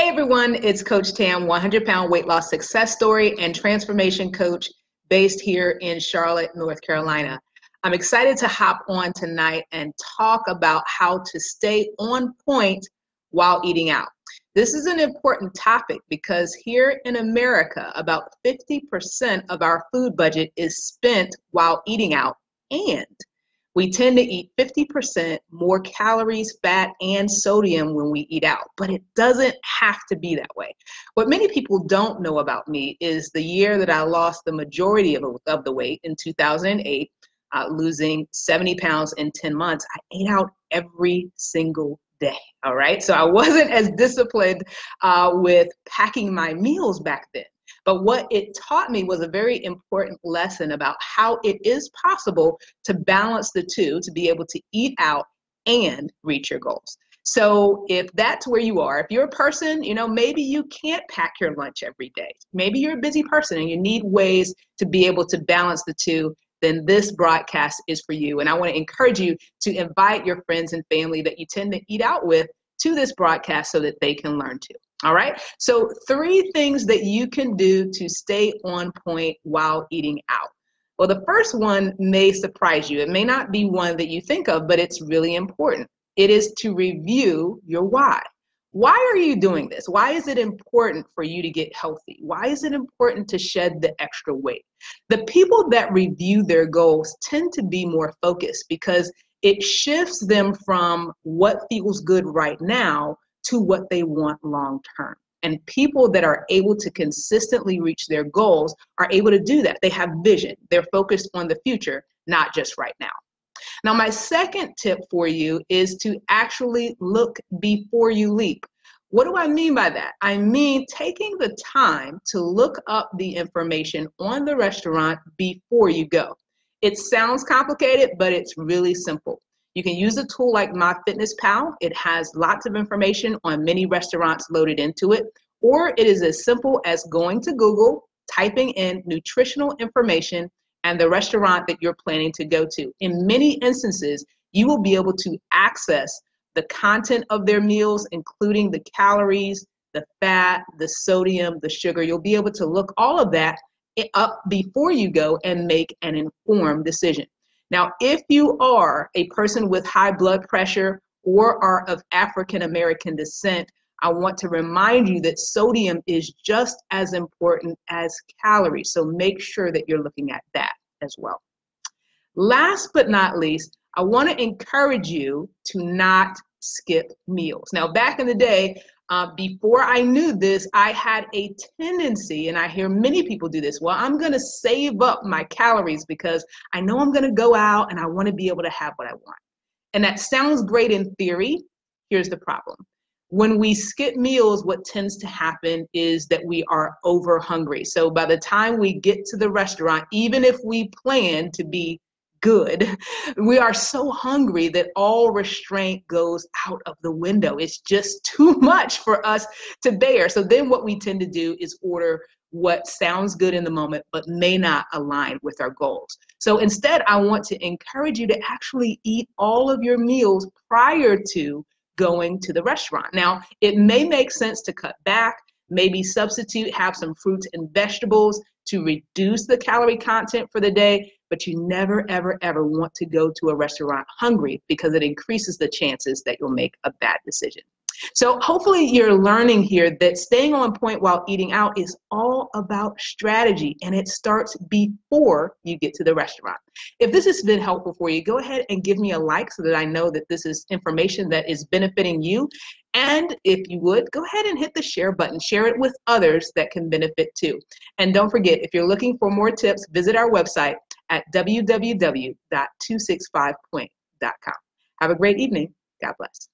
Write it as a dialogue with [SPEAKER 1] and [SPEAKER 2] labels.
[SPEAKER 1] Hey everyone, it's Coach Tam, 100 pound weight loss success story and transformation coach based here in Charlotte, North Carolina. I'm excited to hop on tonight and talk about how to stay on point while eating out. This is an important topic because here in America, about 50% of our food budget is spent while eating out, and we tend to eat 50% more calories, fat, and sodium when we eat out, but it doesn't have to be that way. What many people don't know about me is the year that I lost the majority of, of the weight in 2008, uh, losing 70 pounds in 10 months. I ate out every single day. All right. So I wasn't as disciplined uh, with packing my meals back then. But what it taught me was a very important lesson about how it is possible to balance the two, to be able to eat out and reach your goals. So if that's where you are, if you're a person, you know, maybe you can't pack your lunch every day. Maybe you're a busy person and you need ways to be able to balance the two, then this broadcast is for you. And I want to encourage you to invite your friends and family that you tend to eat out with to this broadcast so that they can learn too. All right. So, three things that you can do to stay on point while eating out. Well, the first one may surprise you. It may not be one that you think of, but it's really important. It is to review your why. Why are you doing this? Why is it important for you to get healthy? Why is it important to shed the extra weight? The people that review their goals tend to be more focused because it shifts them from what feels good right now to what they want long term. And people that are able to consistently reach their goals are able to do that. They have vision, they're focused on the future, not just right now. Now, my second tip for you is to actually look before you leap. What do I mean by that? I mean taking the time to look up the information on the restaurant before you go. It sounds complicated, but it's really simple. You can use a tool like MyFitnessPal. It has lots of information on many restaurants loaded into it. Or it is as simple as going to Google, typing in nutritional information and the restaurant that you're planning to go to. In many instances, you will be able to access the content of their meals, including the calories, the fat, the sodium, the sugar. You'll be able to look all of that eh, up before you go and make an informed decision. Now, if you are a person with high blood pressure or are of African American descent, I want to remind you that sodium is just as important as calories. So make sure that you're looking at that as well. Last but not least, I want to encourage you to not skip meals. Now, back in the day, uh, before I knew this, I had a tendency, and I hear many people do this. Well, I'm going to save up my calories because I know I'm going to go out and I want to be able to have what I want. And that sounds great in theory. Here's the problem. When we skip meals, what tends to happen is that we are over hungry. So by the time we get to the restaurant, even if we plan to be good. We are so hungry that all restraint goes out of the window. It's just too much for us to bear. So then what we tend to do is order what sounds good in the moment but may not align with our goals. So instead, I want to encourage you to actually eat all of your meals prior to going to the restaurant. Now, it may make sense to cut back, maybe substitute, have some fruits and vegetables to reduce the calorie content for the day but you never, ever, ever want to go to a restaurant hungry because it increases the chances that you'll make a bad decision. So, hopefully, you're learning here that staying on point while eating out is all about strategy and it starts before you get to the restaurant. If this has been helpful for you, go ahead and give me a like so that I know that this is information that is benefiting you. And if you would, go ahead and hit the share button. Share it with others that can benefit too. And don't forget, if you're looking for more tips, visit our website at www.265point.com. Have a great evening. God bless.